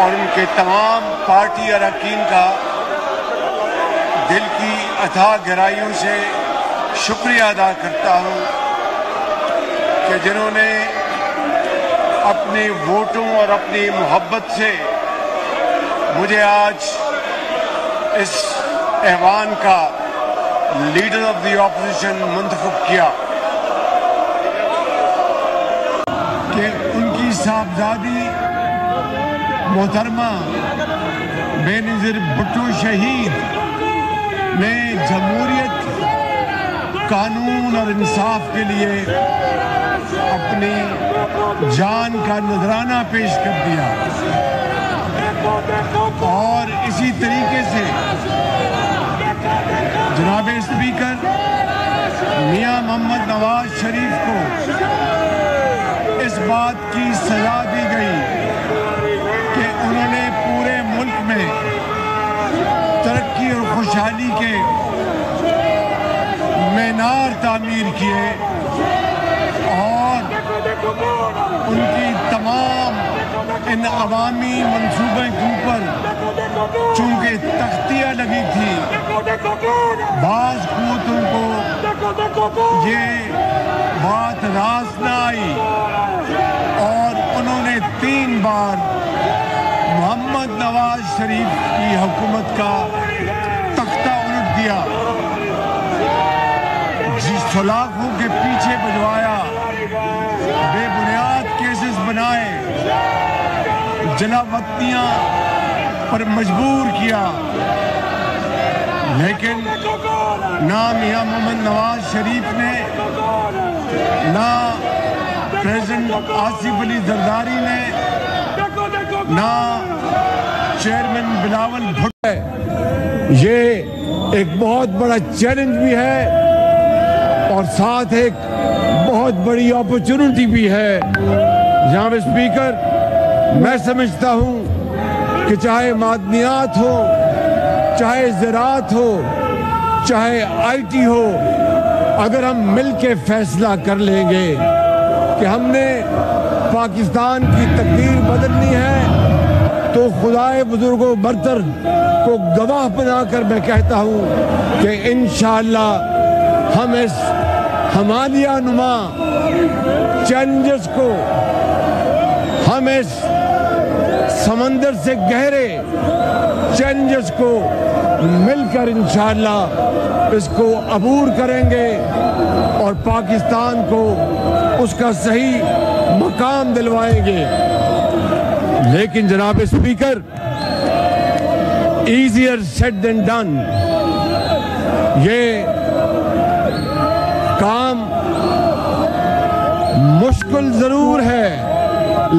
और उनके तमाम पार्टी अरकान का दिल की अथा गहराइयों से शुक्रिया अदा करता हूँ कि जिन्होंने अपने वोटों और अपनी मोहब्बत से मुझे आज इस ऐवान का लीडर ऑफ़ द ऑपोजिशन मुंतखब किया। कि उनकी साहबजादी मोहतरमा, बेनज़ीर भुट्टो शहीद ने जमहूरियत, कानून और इंसाफ के लिए अपनी जान का नजराना पेश कर दिया। और इसी तरीके से जनाब स्पीकर, मियाँ मोहम्मद नवाज़ शरीफ को इस बात की सजा दी गई। में तरक्की और खुशहाली के मीनार तामीर किए और उनकी तमाम इन अवामी मनसूबे के ऊपर चूँकि तख्तियाँ लगी थी, बाज कुतों को ये बात रास न आई और उन्होंने तीन बार मोहम्मद नवाज़ शरीफ की हुकूमत का तख्ता उलट दिया। जिस सलाखों के पीछे बजवाया, बेबुनियाद केसेस बनाए जलावतियाँ पर मजबूर किया। लेकिन ना मियाँ मोहम्मद नवाज़ शरीफ ने, ना प्रेसिडेंट आसिफ अली जरदारी ने ना चेयरमैन बिलावल भुट्टो है। ये एक बहुत बड़ा चैलेंज भी है और साथ एक बहुत बड़ी अपॉर्चुनिटी भी है। जहाँ स्पीकर मैं समझता हूँ कि चाहे मादनियात हो, चाहे ज़रात हो, चाहे आईटी हो, अगर हम मिल के फैसला कर लेंगे कि हमने पाकिस्तान की तकदीर बदलनी है खुदाए बुज़ुर्गों बरतर को गवाह बनाकर मैं कहता हूँ कि इन हम इस हमालिया नुमा चैलेंजेस को, हम इस समंदर से गहरे चैलेंजेस को मिलकर इंशाल्लाह इसको अबूर करेंगे और पाकिस्तान को उसका सही मकाम दिलवाएँगे। लेकिन जनाब speaker easier said than done ये काम मुश्किल ज़रूर है,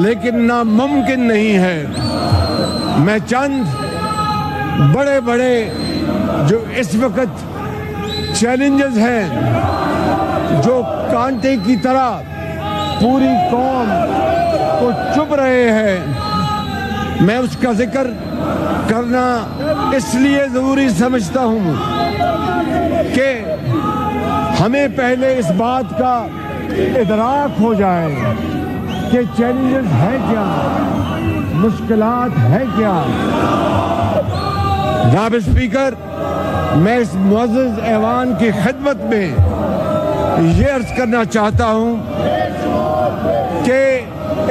लेकिन नामुमकिन नहीं है। मैं चंद बड़े बड़े जो इस वक्त चैलेंजेस हैं, जो कांटे की तरह पूरी कौम को चुप रहे हैं मैं उसका ज़िक्र करना इसलिए ज़रूरी समझता हूँ कि हमें पहले इस बात का इदराक हो जाए कि चैलेंजेस है क्या? मुश्किलात है क्या? जनाब स्पीकर, मैं इस मुआज़ ऐवान की खिदमत में ये अर्ज़ करना चाहता हूँ कि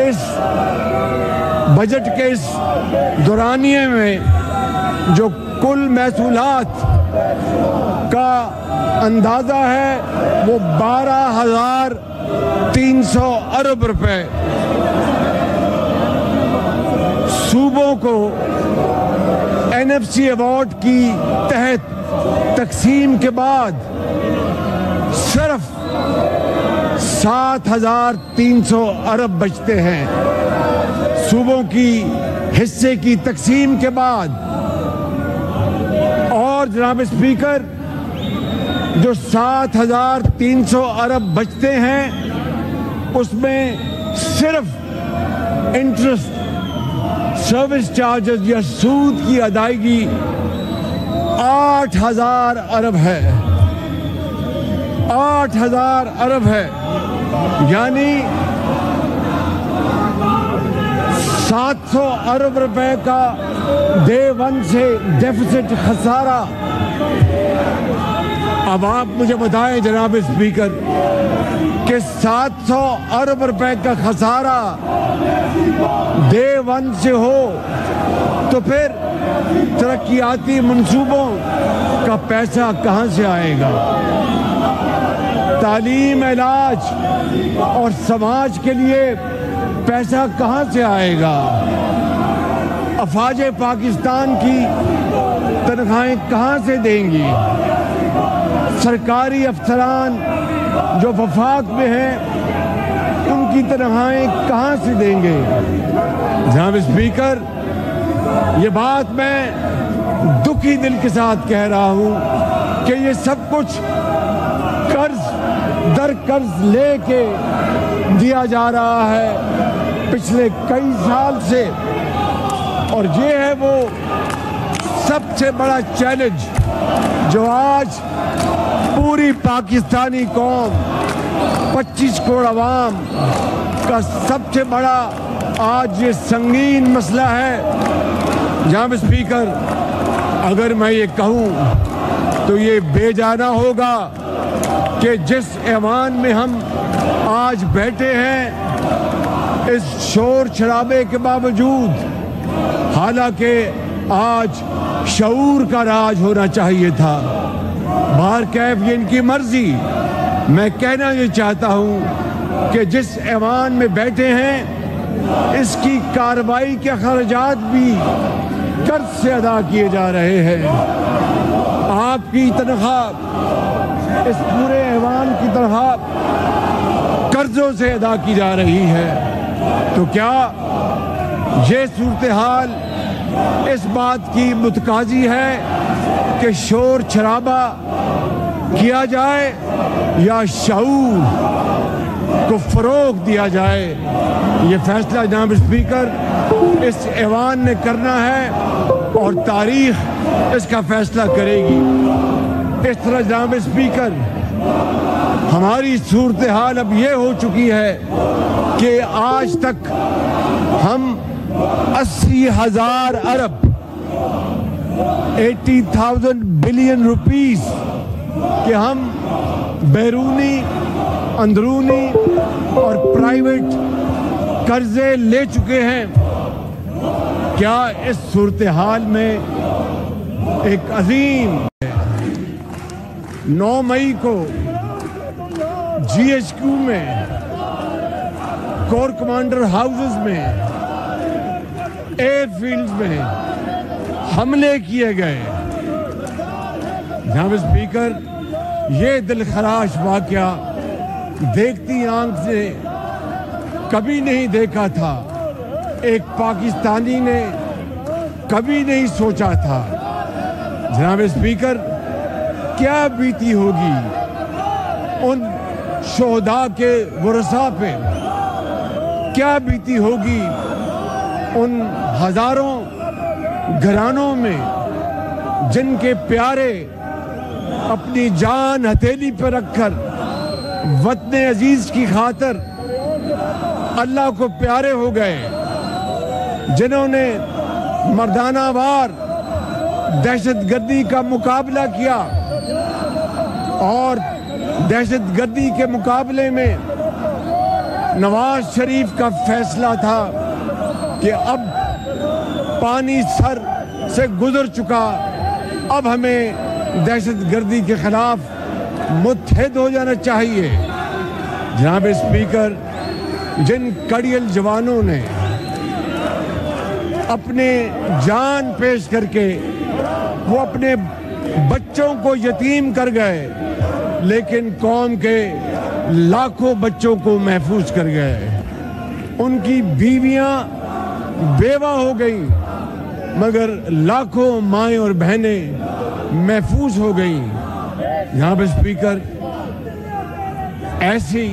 इस बजट के इस दौरानिए में जो कुल महसूलात का अंदाज़ा है, वो बारह हज़ार तीन सौ अरब रुपए सूबों को एन एफ़ सी अवार्ड की तहत तकसीम के बाद सिर्फ़ सात हज़ार तीन सौ अरब बचते हैं। सूबों की हिस्से की तकसीम के बाद और जनाब स्पीकर, जो सात हज़ार तीन सौ अरब बचते हैं, उसमें सिर्फ़ इंटरेस्ट सर्विस चार्जेस या सूद की अदायगी आठ हज़ार अरब है। आठ हज़ार अरब है। यानी 700 अरब रुपए का डे वन से डेफिसिट खसारा। अब आप मुझे बताएँ जनाब स्पीकर कि 700 अरब रुपए का खसारा डे वन से हो तो फिर तरक्याती मंसूबों का पैसा कहाँ से आएगा? तालीम, इलाज और समाज के लिए पैसा कहाँ से आएगा? अफाज पाकिस्तान की तनख्वाहें कहाँ से देंगी? सरकारी अफसरान जो वफाक में हैं, उनकी तनख्वाहें कहाँ से देंगे? जनाब स्पीकर, ये बात मैं दुखी दिल के साथ कह रहा हूँ कि ये सब कुछ कर्ज, दर कर्ज लेके दिया जा रहा है। पिछले कई साल से और ये है वो सबसे बड़ा चैलेंज जो आज पूरी पाकिस्तानी कौम 25 करोड़ आवाम का सबसे बड़ा आज ये संगीन मसला है। जनाब स्पीकर, अगर मैं ये कहूँ तो ये बेजाना होगा कि जिस ऐवान में हम आज बैठे हैं, इस शोर शराबे के बावजूद हालाँकि आज शूर का राज होना चाहिए था। बाहर कैफ ये इनकी मर्ज़ी। मैं कहना ये चाहता हूँ कि जिस ऐवान में बैठे हैं, इसकी कार्रवाई के खर्चात भी कर्ज से अदा किए जा रहे हैं। आपकी तनख्वाह, इस पूरे ऐवान की तनख्वाह कर्जों से अदा की जा रही है। तो क्या ये सूरत हाल इस बात की मुतकाजी है कि शोर शराबा किया जाए या शऊर को फरोग दिया जाए, ये फैसला जनाब स्पीकर इस ऐवान ने करना है और तारीख इसका फैसला करेगी। इस तरह जनाब स्पीकर, हमारी सूरत हाल अब ये हो चुकी है कि आज तक हम अस्सी हज़ार अरब एटी थाउज़ेंड बिलियन रुपीस के हम बैरूनी, अंदरूनी और प्राइवेट कर्जे ले चुके हैं। क्या इस सूरत हाल में एक अजीम 9 मई को जीएचक्यू में कोर कमांडर हाउसेस में एयरफील्ड में हमले किए गए। जनाब स्पीकर ये दिलखराश वाक्य देखती आँख से कभी नहीं देखा था। एक पाकिस्तानी ने कभी नहीं सोचा था। जनाब स्पीकर क्या बीती होगी उन शोहदा के वरसा पे? क्या बीती होगी उन हज़ारों घरानों में जिनके प्यारे अपनी जान हथेली पर रखकर वतन अज़ीज़ की खातर अल्लाह को प्यारे हो गए, जिन्होंने मर्दाना वार दहशत गर्दी का मुकाबला किया और दहशत गर्दी के मुकाबले में नवाज़ शरीफ का फैसला था। कि अब पानी सर से गुजर चुका। अब हमें दहशत गर्दी के खिलाफ मुतहद हो जाना चाहिए। जनाब स्पीकर, जिन कड़ियल जवानों ने अपने जान पेश करके वो अपने बच्चों को यतीम कर गए, लेकिन कौम के लाखों बच्चों को महफूज कर गए। उनकी बीवियाँ बेवा हो गई, मगर लाखों माएँ और बहनें महफूज हो गई। यहाँ पर स्पीकर ऐसी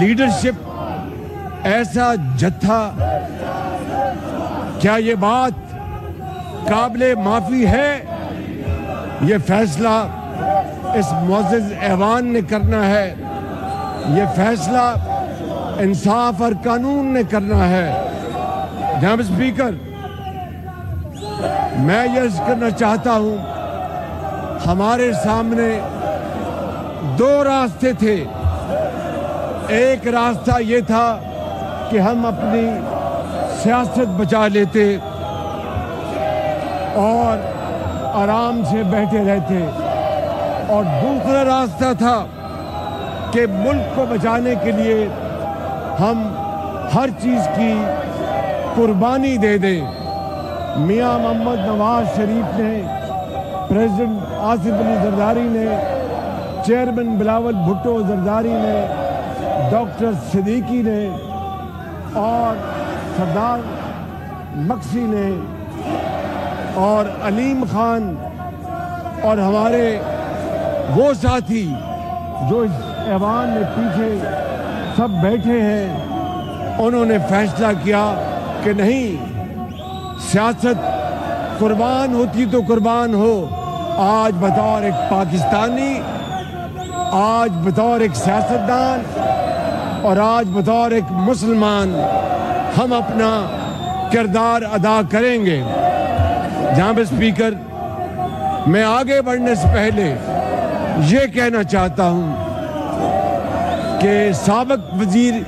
लीडरशिप ऐसा जत्था, क्या ये बात काबिल माफ़ी है? ये फैसला इस मोजिज ऐवान ने करना है। ये फैसला इंसाफ और कानून ने करना है। जनाब स्पीकर, मैं यह करना चाहता हूँ, हमारे सामने दो रास्ते थे। एक रास्ता ये था कि हम अपनी सियासत बचा लेते और आराम से बैठे रहते। और दूसरा रास्ता था कि मुल्क को बचाने के लिए हम हर चीज़ की कुर्बानी दे दें। मियाँ मोहम्मद नवाज़ शरीफ ने, प्रेसिडेंट आसिफ अली जरदारी ने, चेयरमैन बिलावल भुट्टो जरदारी ने, डॉक्टर सदीकी ने और सरदार मक्सी ने और अलीम खान और हमारे वो साथी जो इस ऐवान में पीछे सब बैठे हैं, उन्होंने फैसला किया। कि नहीं। सियासत कुर्बान होती तो कुर्बान हो। आज बतौर एक पाकिस्तानी, आज बतौर एक सियासतदान और आज बतौर एक मुसलमान हम अपना किरदार अदा करेंगे। जहाँ पर स्पीकर, मैं आगे बढ़ने से पहले ये कहना चाहता हूँ कि सबक वज़ीर